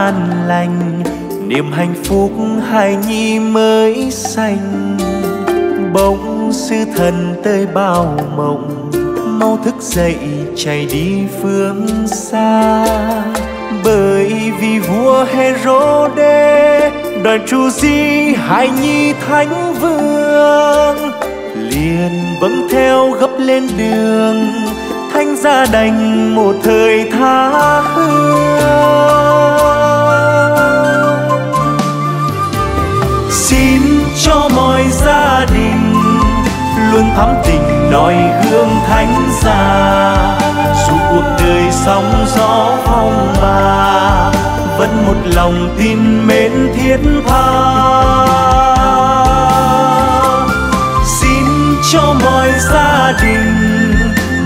an lành, niềm hạnh phúc hài nhi mới sanh. Bỗng sư thần tới bao mộng, mau thức dậy chạy đi phương xa. Bởi vì vua Herode đòi chu di hài nhi thánh vương, liền vâng theo gấp lên đường, thánh gia đành một thời tha hương. Hương gương thánh già, dù cuộc đời sóng gió phong ba vẫn một lòng tin mến thiết tha. Xin cho mọi gia đình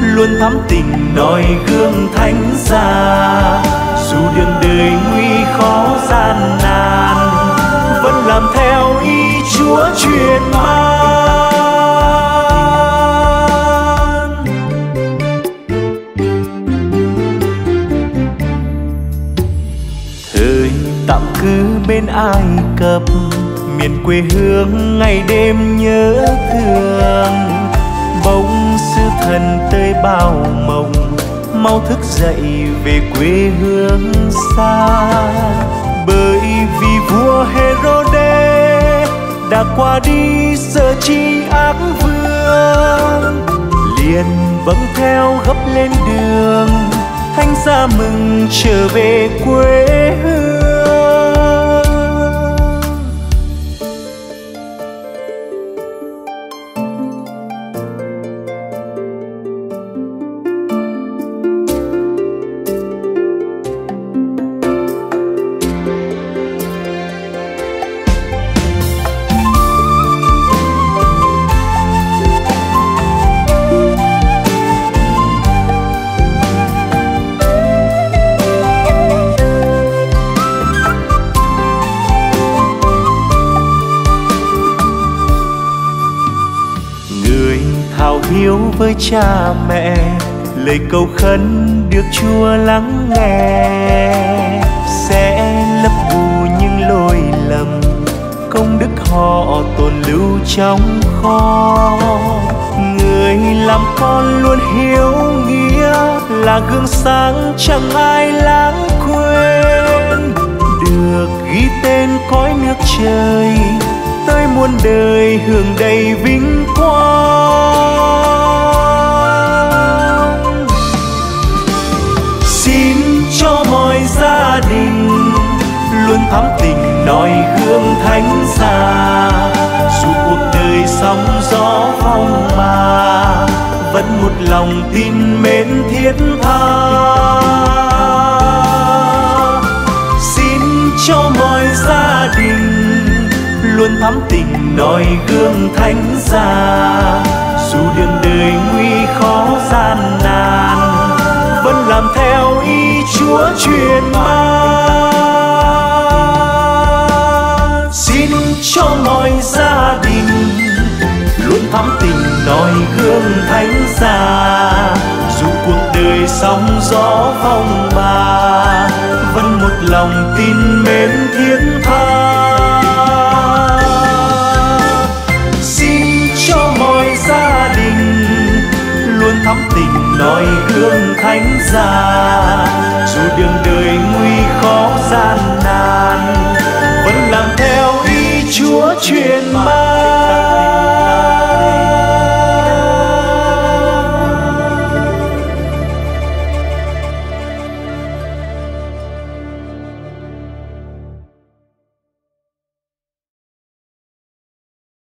luôn thắm tình noi gương thánh già, dù đường đời nguy khó gian nan vẫn làm theo ý chúa truyền mang tạm cư bên ai cập, miền quê hương ngày đêm nhớ thương. Bỗng sư thần tới bao mộng, mau thức dậy về quê hương xa. Bởi vì vua Herode đã qua đi giờ chi ác vương. Liền vâng theo gấp lên đường, thanh ra mừng trở về quê hiếu với cha mẹ, lời cầu khấn được chúa lắng nghe. Sẽ lấp bù những lỗi lầm, công đức họ tồn lưu trong kho. Người làm con luôn hiếu nghĩa, là gương sáng chẳng ai lãng quên. Được ghi tên cõi nước trời muôn đời hưởng đầy vinh quang xin cho mọi gia đình luôn thắm tình nói gương thánh xa. dù cuộc đời sóng gió phong ba vẫn một lòng tin mến thiết tha xin cho mọi gia đình luôn thắm tình noi gương thánh gia. Dù đường đời nguy khó gian nan, vẫn làm theo ý chúa truyền ban. Xin cho mọi gia đình luôn thắm tình noi gương thánh gia. Dù cuộc đời sóng gió phong ba, vẫn một lòng tin noi gương thánh già, dù đường đời nguy khó gian nan vẫn làm theo ý chúa truyền